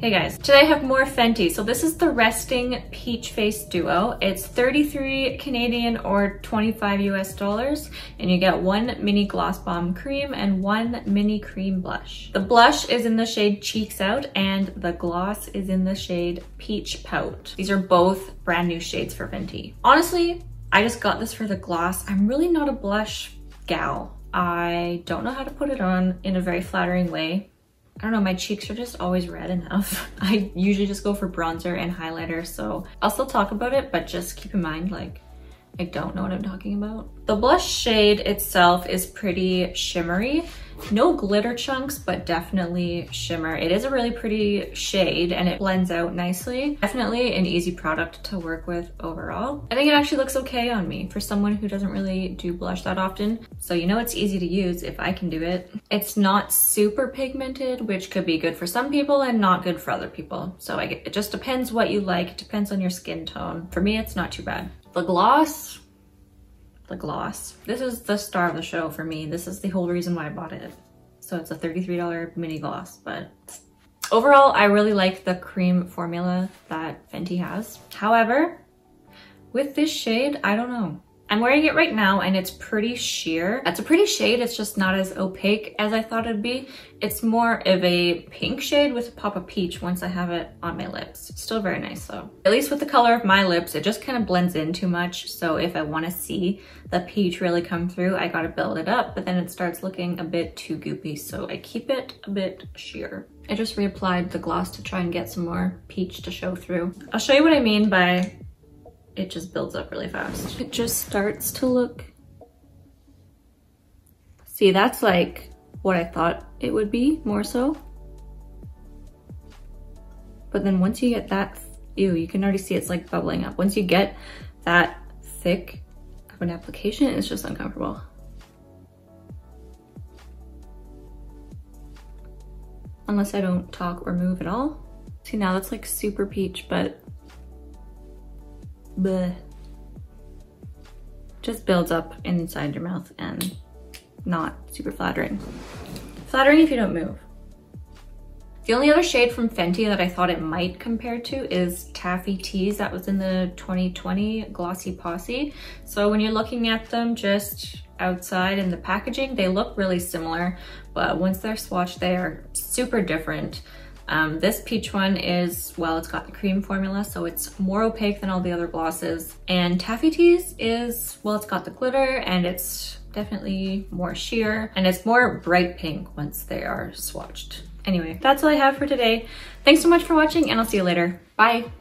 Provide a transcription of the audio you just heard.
Hey guys, today I have more Fenty. So this is the Resting Peach Face Duo. It's 33 Canadian or 25 US dollars and you get one mini gloss bomb cream and one mini cream blush. The blush is in the shade Cheeks Out and the gloss is in the shade Peach Pout. These are both brand new shades for Fenty. Honestly, I just got this for the gloss. I'm really not a blush gal. I don't know how to put it on in a very flattering way. I don't know, my cheeks are just always red enough. I usually just go for bronzer and highlighter, so I'll still talk about it, but just keep in mind, like, I don't know what I'm talking about. The blush shade itself is pretty shimmery. No glitter chunks, but definitely shimmer. It is a really pretty shade and it blends out nicely. Definitely an easy product to work with overall. I think it actually looks okay on me for someone who doesn't really do blush that often. So you know it's easy to use if I can do it. It's not super pigmented, which could be good for some people and not good for other people. So I, it just depends what you like. It depends on your skin tone. For me, it's not too bad. The gloss, the gloss. This is the star of the show for me. This is the whole reason why I bought it. So it's a $33 mini gloss, but overall, I really like the cream formula that Fenty has. However, with this shade, I don't know. I'm wearing it right now and it's pretty sheer. It's a pretty shade, it's just not as opaque as I thought it'd be. It's more of a pink shade with a pop of peach once I have it on my lips. still very nice though. At least with the color of my lips, it just kind of blends in too much. So if I wanna see the peach really come through, I gotta build it up, but then it starts looking a bit too goopy. So I keep it a bit sheer. I just reapplied the gloss to try and get some more peach to show through. I'll show you what I mean by it just builds up really fast. It just starts to look, see that's like what I thought it would be more so. But then once you get that, ew, you can already see it's like bubbling up. Once you get that thick of an application, it's just uncomfortable. Unless I don't talk or move at all. See now that's like super peach, but bleh. Just builds up inside your mouth and not super flattering. Flattering if you don't move. The only other shade from Fenty that I thought it might compare to is Taffy Tease. That was in the 2020 Glossy Posse. So when you're looking at them just outside in the packaging, they look really similar, but once they're swatched, they are super different. Um, this peach one is, well, it's got the cream formula, so it's more opaque than all the other glosses. And Taffy Tease is, well, it's got the glitter and it's definitely more sheer and it's more bright pink once they are swatched. Anyway, that's all I have for today. Thanks so much for watching and I'll see you later. Bye.